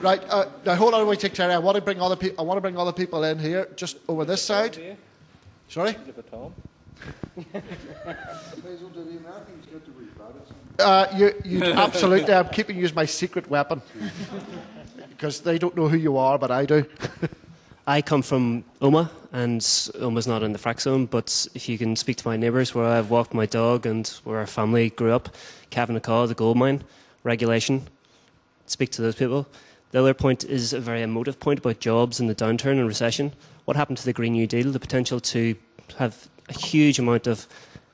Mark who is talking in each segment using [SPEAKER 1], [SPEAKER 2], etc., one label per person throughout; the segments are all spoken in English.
[SPEAKER 1] Right, uh, now hold on, wait, Terry. I want to bring other people. I want to bring other people in here, just over this side. Sorry. Uh, you, you absolutely. I'm keeping you as my secret weapon because they don't know who you are, but I do.
[SPEAKER 2] I come from Omagh, and Omagh's not in the frack zone, but if you can speak to my neighbours where I've walked my dog and where our family grew up, Cavanagh, the gold mine, regulation, speak to those people. The other point is a very emotive point about jobs and the downturn and recession. What happened to the Green New Deal? The potential to have a huge amount of,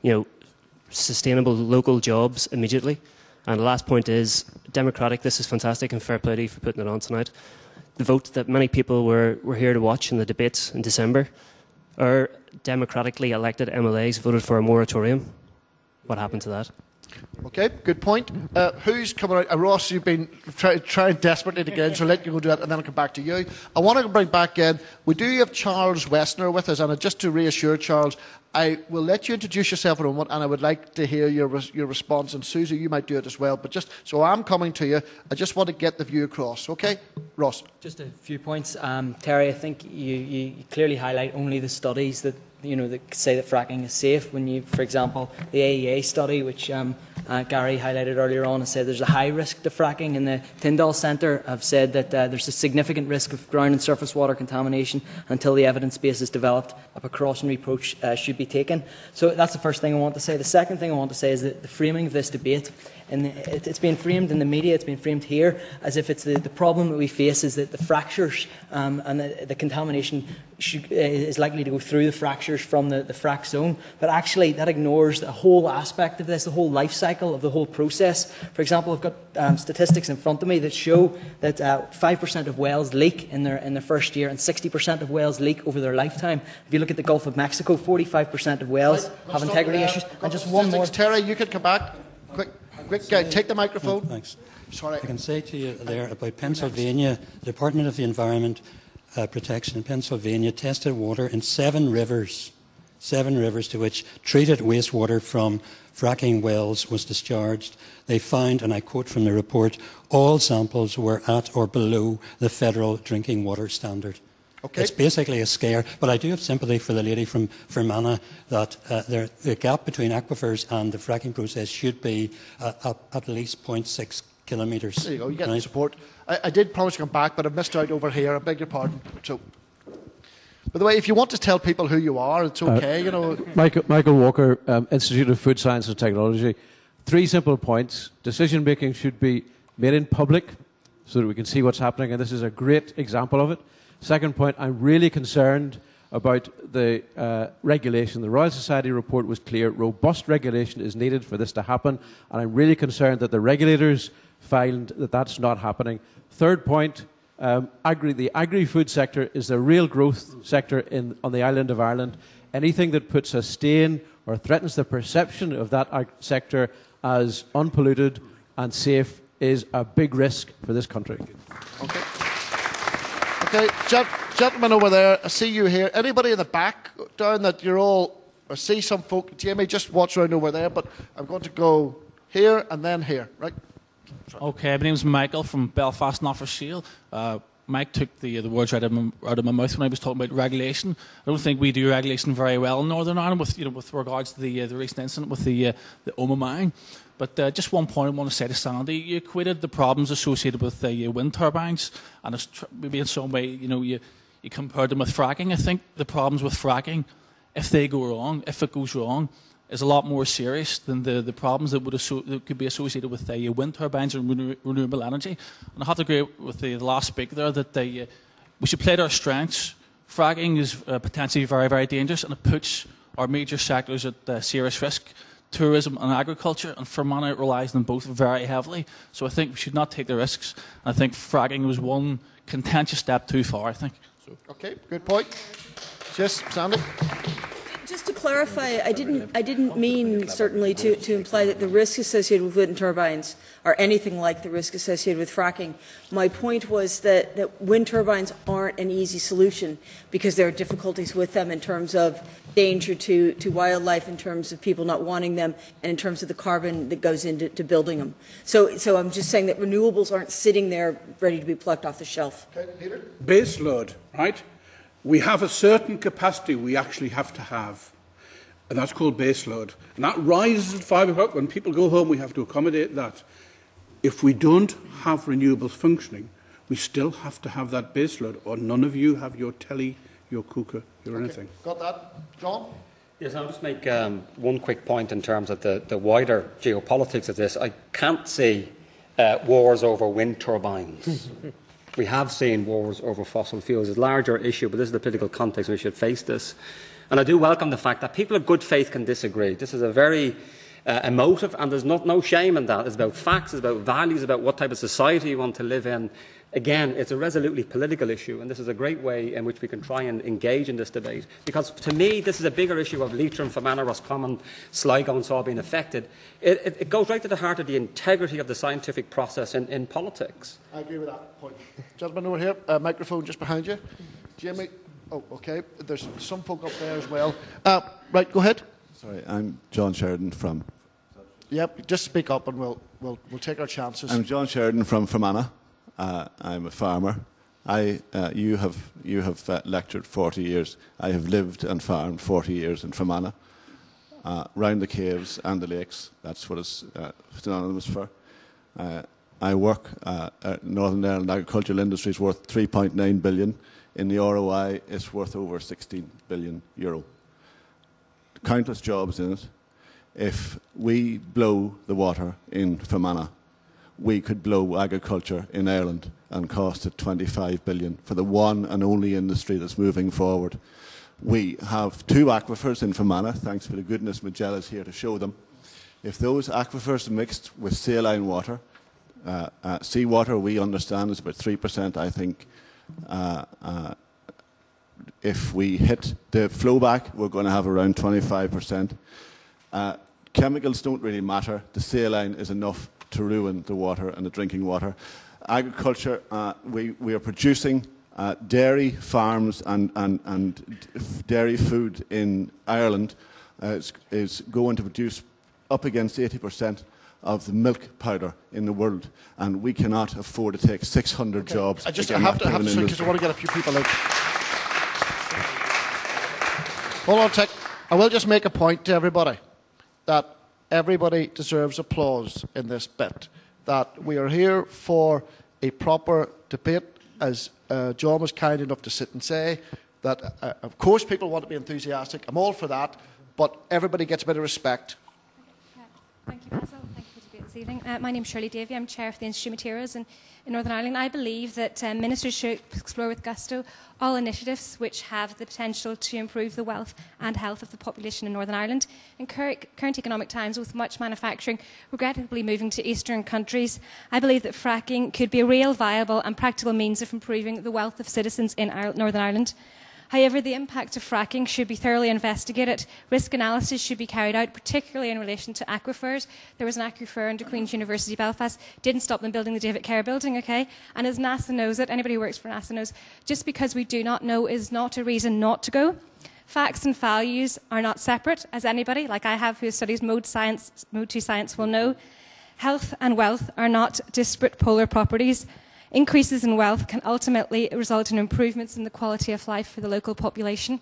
[SPEAKER 2] you know, sustainable local jobs immediately. And the last point is democratic. This is fantastic and fair play to you for putting it on tonight the vote that many people were, were here to watch in the debates in December, our democratically elected MLAs voted for a moratorium. What happened to that?
[SPEAKER 1] Okay, good point. Uh, who's coming out? Uh, Ross, you've been try, trying desperately to get in, so I'll let you go do that, and then I'll come back to you. I want to bring back in, we do have Charles Westner with us, and just to reassure Charles, I will let you introduce yourself in a moment, and I would like to hear your, your response. And Susie, you might do it as well. But just so I'm coming to you, I just want to get the view across. Okay, Ross.
[SPEAKER 3] Just a few points, um, Terry. I think you, you clearly highlight only the studies that you know that say that fracking is safe. When you, for example, the AEA study, which um, uh, Gary highlighted earlier on and said there's a high risk to fracking. In the Tyndall Centre have said that uh, there's a significant risk of ground and surface water contamination until the evidence base is developed. A precautionary approach uh, should be taken. So that's the first thing I want to say. The second thing I want to say is that the framing of this debate and it, has been framed in the media, it's been framed here as if it's the, the problem that we face is that the fractures um, and the, the contamination should, uh, is likely to go through the fractures from the, the frac zone. But actually, that ignores the whole aspect of this, the whole life cycle of the whole process. For example, I've got um, statistics in front of me that show that uh, 5% of wells leak in their, in their first year and 60% of wells leak over their lifetime. If you look at the Gulf of Mexico, 45% of wells right, have integrity issues. And just one more.
[SPEAKER 1] Terry, you can come back. Quick. Quick, uh, take the microphone.
[SPEAKER 4] thanks. Sorry. I can say to you there about Pennsylvania, the Department of the Environment uh, Protection in Pennsylvania tested water in seven rivers, seven rivers to which treated wastewater from fracking wells was discharged. They found, and I quote from the report, all samples were at or below the federal drinking water standard. Okay. It's basically a scare, but I do have sympathy for the lady from Fermanagh that uh, there, the gap between aquifers and the fracking process should be uh, at least 0.6 kilometres.
[SPEAKER 1] There you go, you get right? support. I, I, did promise to come back, but I've missed out over here. I beg your pardon. So, by the way, if you want to tell people who you are, it's uh, okay. Uh, you know,
[SPEAKER 5] Michael, Michael Walker, um, Institute of Food Science and Technology. Three simple points: decision making should be made in public, so that we can see what's happening, and this is a great example of it. Second point, I'm really concerned about the uh, regulation. The Royal Society report was clear. Robust regulation is needed for this to happen, and I'm really concerned that the regulators find that that's not happening. Third point, um, agri, the agri-food sector is the real growth sector in, on the island of Ireland. Anything that puts a stain or threatens the perception of that sector as unpolluted and safe is a big risk for this country.
[SPEAKER 1] Okay. Okay, gentlemen over there, I see you here. Anybody in the back down that you're all, I see some folk. Jamie, just watch around over there, but I'm going to go here and then here, right?
[SPEAKER 6] Okay, my name's Michael from Belfast, North Shield. Uh, Mike took the the words out of, my, out of my mouth when I was talking about regulation. I don't think we do regulation very well in Northern Ireland with you know with regards to the uh, the recent incident with the uh, the Omagh mine. But uh, just one point I want to say to Sandy, you equated the problems associated with uh, wind turbines, and tr- maybe in some way, you know, you, you compared them with fracking. I think the problems with fracking, if they go wrong, if it goes wrong, is a lot more serious than the, the problems that would that could be associated with uh, wind turbines and renew- renewable energy. And I have to agree with the, the last speaker there that uh, we should play to our strengths. Fracking is uh, potentially very, very dangerous, and it puts our major sectors at uh, serious risk tourism and agriculture, and Fermanagh relies on both very heavily. So I think we should not take the risks. I think fracking was one contentious step too far, I think. So.
[SPEAKER 1] Okay, good point. Just Sandy.
[SPEAKER 7] Just to clarify, I didn't, I didn't mean certainly to, to imply that the risk associated with wind turbines are anything like the risk associated with fracking. My point was that, that wind turbines aren't an easy solution because there are difficulties with them in terms of danger to, to wildlife, in terms of people not wanting them, and in terms of the carbon that goes into to building them. So, so I'm just saying that renewables aren't sitting there ready to be plucked off the shelf.
[SPEAKER 1] Okay, Peter?
[SPEAKER 8] base load, right? We have a certain capacity we actually have to have, and that's called baseload. And that rises at five o'clock. When people go home, we have to accommodate that. If we don't have renewables functioning, we still have to have that baseload, or none of you have your telly, your cooker, your anything.
[SPEAKER 1] Got that? John?
[SPEAKER 9] Yes, I'll just make um, one quick point in terms of the, the wider geopolitics of this. I can't see uh, wars over wind turbines. we have seen wars over fossil fuels. It's a larger issue, but this is the political context we should face this. And I do welcome the fact that people of good faith can disagree. This is a very uh, emotive, and there's not, no shame in that. It's about facts, it's about values, about what type of society you want to live in. Again, it's a resolutely political issue, and this is a great way in which we can try and engage in this debate. Because to me, this is a bigger issue of Leitrim, Fermanagh, Roscommon, Sligo, and so on being affected. It, it, it, goes right to the heart of the integrity of the scientific process in, in politics.
[SPEAKER 1] I agree with that point. Gentlemen over here, uh, microphone just behind you. Jamie? Oh, okay. There's some folk up there as well. Uh, right, go ahead.
[SPEAKER 10] Sorry, I'm John Sheridan from.
[SPEAKER 1] Yep, just speak up and we'll, we'll, we'll take our chances.
[SPEAKER 10] I'm John Sheridan from Fermanagh. Uh, I'm a farmer. I, uh, you have, you have uh, lectured 40 years. I have lived and farmed 40 years in Fermanagh, uh, round the caves and the lakes. That's what it's uh, synonymous for. Uh, I work at Northern Ireland agricultural industry is worth 3.9 billion. In the ROI, it's worth over 16 billion euro. Countless jobs in it. If we blow the water in Fermanagh, we could blow agriculture in Ireland and cost it 25 billion for the one and only industry that's moving forward. We have two aquifers in Fermanagh, thanks for the goodness Magella's here to show them. If those aquifers are mixed with saline water, uh, uh, seawater we understand is about 3%, I think. Uh, uh, if we hit the flowback, we're going to have around 25%. Uh, chemicals don't really matter. The saline is enough to ruin the water and the drinking water. Agriculture, uh, we, we are producing uh, dairy farms and, and, and dairy food in Ireland uh, is, is going to produce up against 80% of the milk powder in the world, and we cannot afford to take 600
[SPEAKER 1] Okay.
[SPEAKER 10] jobs.
[SPEAKER 1] I just I have to have to swing because I want to get a few people out. Hold on a sec. I will just make a point to everybody that everybody deserves applause in this bit. That we are here for a proper debate, as uh, John was kind enough to sit and say. That uh, of course people want to be enthusiastic. I'm all for that, but everybody gets a bit of respect.
[SPEAKER 11] Thank you. This evening. Uh, my name is Shirley Davy. I'm chair of the Institute of Materials in, in Northern Ireland. I believe that um, ministers should explore with gusto all initiatives which have the potential to improve the wealth and health of the population in Northern Ireland. In cur- current economic times, with much manufacturing regrettably moving to eastern countries, I believe that fracking could be a real, viable, and practical means of improving the wealth of citizens in Northern Ireland. However, the impact of fracking should be thoroughly investigated. Risk analysis should be carried out, particularly in relation to aquifers. There was an aquifer under Queen's University Belfast, didn't stop them building the David Keir building, okay? And as NASA knows it, anybody who works for NASA knows, just because we do not know is not a reason not to go. Facts and values are not separate, as anybody, like I have, who studies mode science, mode 2 science, will know. Health and wealth are not disparate polar properties. Increases in wealth can ultimately result in improvements in the quality of life for the local population.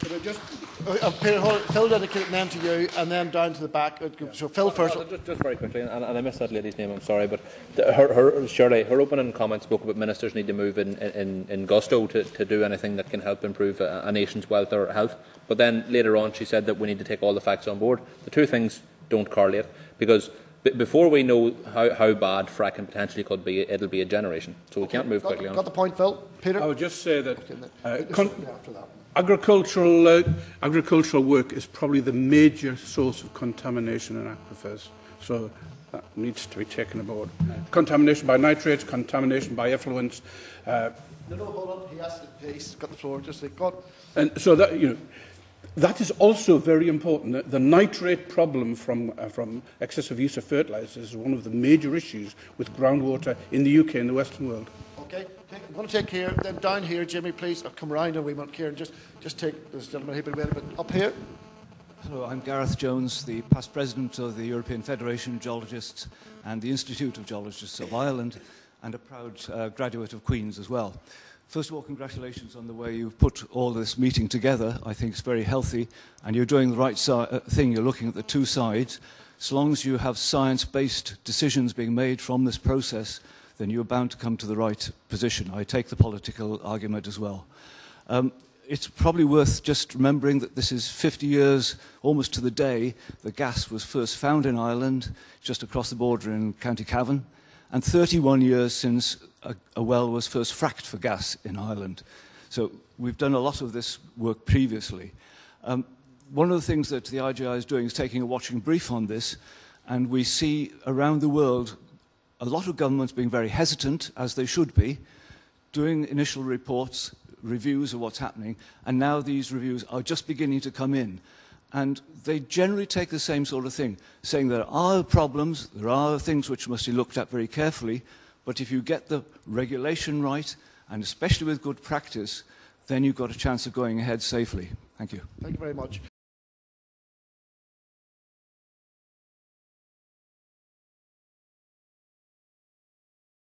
[SPEAKER 1] Could I just, uh, uh, Peter, hold, Phil dedicated then to you, and then down to the back. Uh, So Phil first.
[SPEAKER 12] Just, just very quickly, and, and I missed that lady's name. I'm sorry, but the, her, her, Shirley, her opening comment spoke about ministers need to move in, in, in gusto to, to do anything that can help improve a, a nation's wealth or health. But then later on, she said that we need to take all the facts on board. The two things don't correlate because b- before we know how, how bad fracking potentially could be, it'll be a generation. So we can't move
[SPEAKER 1] got,
[SPEAKER 12] quickly on
[SPEAKER 1] got the point, Phil. Peter.
[SPEAKER 8] I would just say that uh, con-
[SPEAKER 1] that.
[SPEAKER 8] agricultural, uh, agricultural work is probably the major source of contamination in aquifers. So that needs to be taken aboard. Contamination by nitrates, contamination by effluents. Uh,
[SPEAKER 1] No, no, hold on. He has, he's got the floor. Just say, God.
[SPEAKER 8] and so that, you know, That is also very important. The nitrate problem from, uh, from excessive use of fertilisers is one of the major issues with groundwater in the UK and the Western world.
[SPEAKER 1] Okay, I'm going to take here, then down here, Jimmy, please. I'll come around and we want care and just, just take this gentleman here, but up here.
[SPEAKER 13] Hello, I'm Gareth Jones, the past president of the European Federation of Geologists and the Institute of Geologists of Ireland, and a proud uh, graduate of Queen's as well. First of all, congratulations on the way you've put all this meeting together. I think it's very healthy, and you're doing the right si- uh, thing. You're looking at the two sides. As long as you have science-based decisions being made from this process, then you're bound to come to the right position. I take the political argument as well. Um, it's probably worth just remembering that this is 50 years, almost to the day, the gas was first found in Ireland, just across the border in County Cavan, and 31 years since a, a well was first fracked for gas in Ireland. So we've done a lot of this work previously. Um, one of the things that the IGI is doing is taking a watching brief on this, and we see around the world a lot of governments being very hesitant, as they should be, doing initial reports, reviews of what's happening, and now these reviews are just beginning to come in. And they generally take the same sort of thing, saying there are problems, there are things which must be looked at very carefully, but if you get the regulation right, and especially with good practice, then you've got a chance of going ahead safely. Thank you.
[SPEAKER 1] Thank you very much.